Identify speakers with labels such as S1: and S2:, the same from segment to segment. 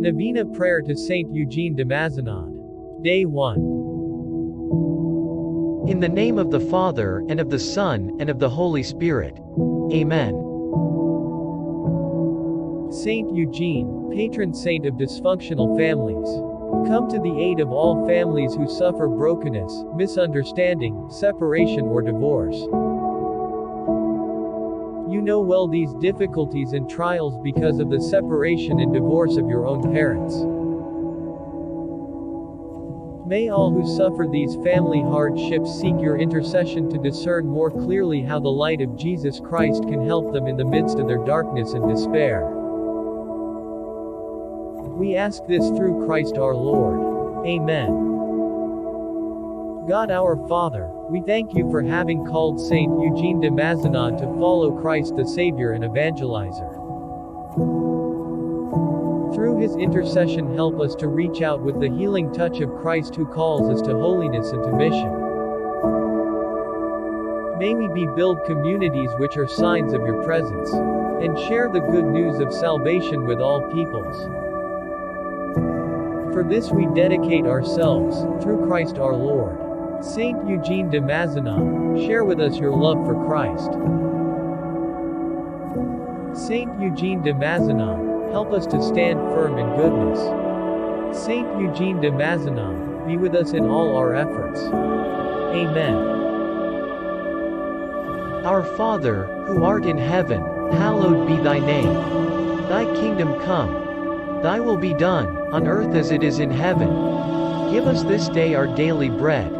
S1: Novena Prayer to Saint Eugene de Mazenod. Day 1.
S2: In the name of the Father, and of the Son, and of the Holy Spirit. Amen.
S1: Saint Eugene, patron saint of dysfunctional families. Come to the aid of all families who suffer brokenness, misunderstanding, separation or divorce. You know well these difficulties and trials because of the separation and divorce of your own parents. May all who suffer these family hardships seek your intercession to discern more clearly how the light of Jesus Christ can help them in the midst of their darkness and despair. We ask this through Christ our Lord. Amen. God our Father, we thank you for having called Saint Eugene de Mazenod to follow Christ the Savior and Evangelizer. Through his intercession help us to reach out with the healing touch of Christ who calls us to holiness and to mission. May we be build communities which are signs of your presence, and share the good news of salvation with all peoples. For this we dedicate ourselves, through Christ our Lord. Saint Eugene de Mazenod, share with us your love for Christ. Saint Eugene de Mazenod, help us to stand firm in goodness. Saint Eugene de Mazenod, be with us in all our efforts. Amen.
S2: Our Father, who art in heaven, hallowed be thy name. Thy kingdom come. Thy will be done, on earth as it is in heaven. Give us this day our daily bread,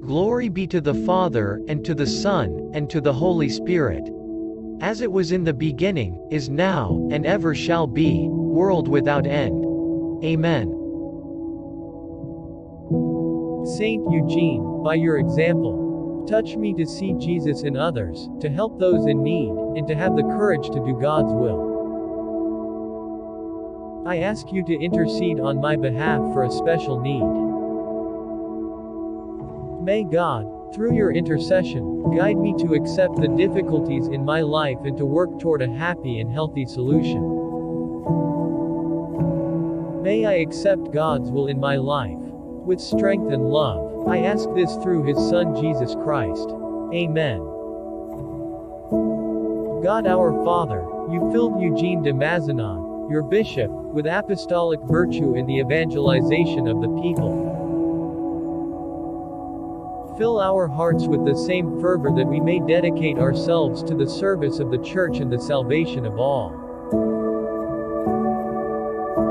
S2: Glory be to the Father, and to the Son, and to the Holy Spirit. As it was in the beginning, is now, and ever shall be, world without end. Amen.
S1: Saint Eugene, by your example, touch me to see Jesus in others, to help those in need, and to have the courage to do God's will. I ask you to intercede on my behalf for a special need. May God, through your intercession, guide me to accept the difficulties in my life and to work toward a happy and healthy solution. May I accept God's will in my life. With strength and love, I ask this through His Son Jesus Christ. Amen. God our Father, you filled Eugene de Mazenod, your bishop, with apostolic virtue in the evangelization of the people. Fill our hearts with the same fervor that we may dedicate ourselves to the service of the Church and the salvation of all.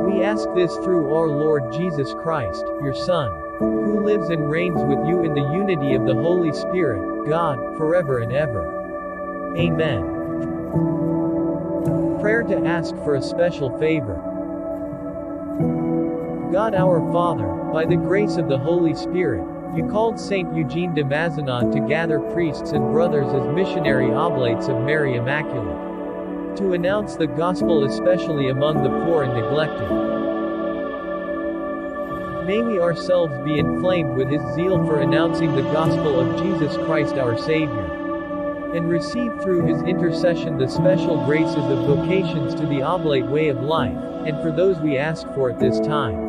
S1: We ask this through our Lord Jesus Christ, your Son, who lives and reigns with you in the unity of the Holy Spirit, God, forever and ever. Amen. Prayer to ask for a special favor. God our Father, by the grace of the Holy Spirit, you called Saint Eugene de Mazenod to gather priests and brothers as missionary oblates of Mary Immaculate. To announce the gospel especially among the poor and neglected. May we ourselves be inflamed with his zeal for announcing the gospel of Jesus Christ our Savior. And receive through his intercession the special graces of vocations to the oblate way of life, and for those we ask for at this time.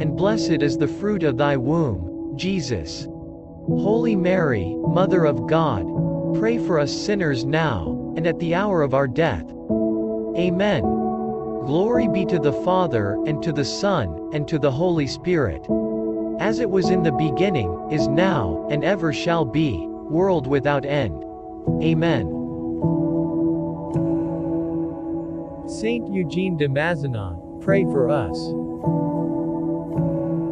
S2: and blessed is the fruit of thy womb, Jesus. Holy Mary, Mother of God, pray for us sinners now, and at the hour of our death. Amen. Glory be to the Father, and to the Son, and to the Holy Spirit. As it was in the beginning, is now, and ever shall be, world without end. Amen.
S1: Saint Eugene de Mazenod, pray for us.